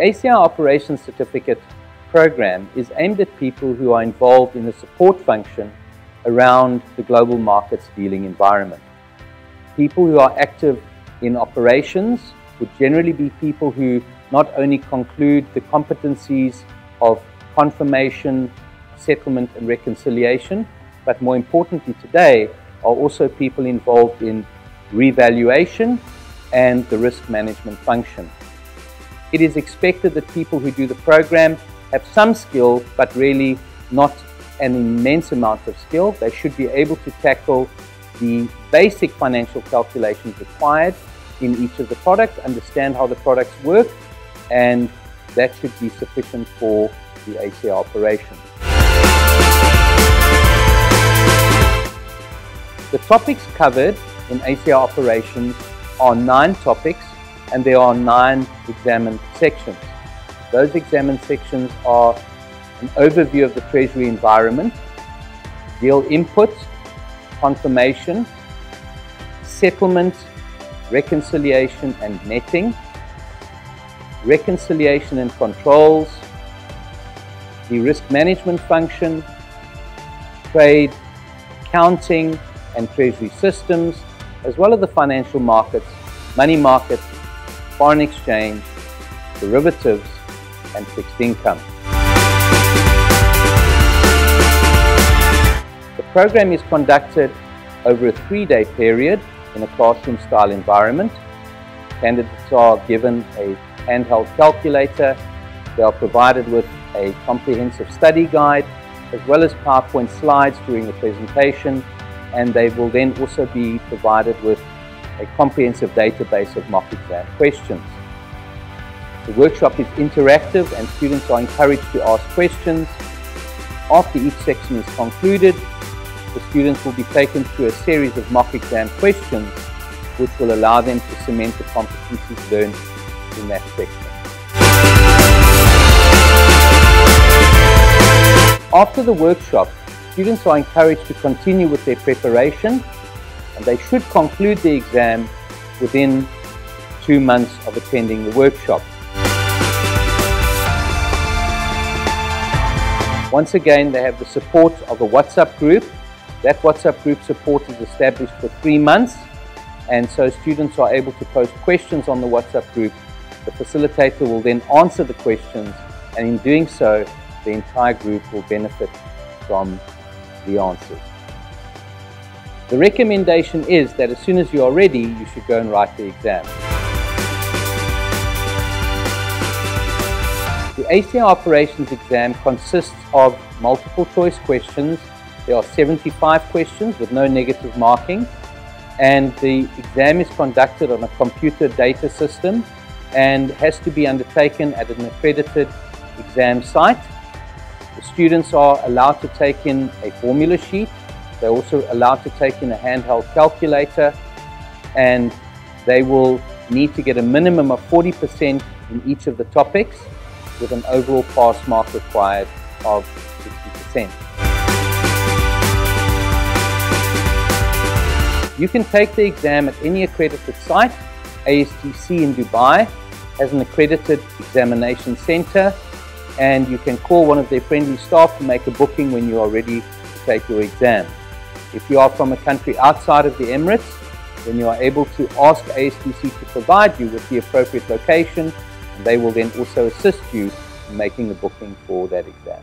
ACI Operations Certificate program is aimed at people who are involved in the support function around the global markets dealing environment. People who are active in operations would generally be people who not only conclude the competencies of confirmation, settlement and reconciliation, but more importantly today are also people involved in revaluation and the risk management function. It is expected that people who do the program have some skill, but really not an immense amount of skill. They should be able to tackle the basic financial calculations required in each of the products, understand how the products work, and that should be sufficient for the ACI operation. The topics covered in ACI operations are nine topics and there are nine examined sections. Those examined sections are an overview of the Treasury environment, deal input, confirmation, settlement, reconciliation and netting, reconciliation and controls, the risk management function, trade, accounting and treasury systems, as well as the financial markets, money markets, foreign exchange, derivatives, and fixed income. The program is conducted over a three-day period in a classroom-style environment. Candidates are given a handheld calculator. They are provided with a comprehensive study guide as well as PowerPoint slides during the presentation and they will then also be provided with a comprehensive database of mock exam questions. The workshop is interactive and students are encouraged to ask questions. After each section is concluded, the students will be taken through a series of mock exam questions which will allow them to cement the competencies learned in that section. After the workshop, students are encouraged to continue with their preparation and they should conclude the exam within two months of attending the workshop. Once again, they have the support of a WhatsApp group. That WhatsApp group support is established for three months and so students are able to post questions on the WhatsApp group. The facilitator will then answer the questions and in doing so, the entire group will benefit from the answers. The recommendation is that as soon as you are ready, you should go and write the exam. The ACI operations exam consists of multiple choice questions. There are 75 questions with no negative marking and the exam is conducted on a computer data system and has to be undertaken at an accredited exam site. The students are allowed to take in a formula sheet. They're also allowed to take in a handheld calculator and they will need to get a minimum of 40% in each of the topics with an overall pass mark required of 60%. You can take the exam at any accredited site. ASTC in Dubai has an accredited examination center and you can call one of their friendly staff to make a booking when you are ready to take your exam. If you are from a country outside of the Emirates, then you are able to ask ASTC to provide you with the appropriate location and they will then also assist you in making the booking for that exam.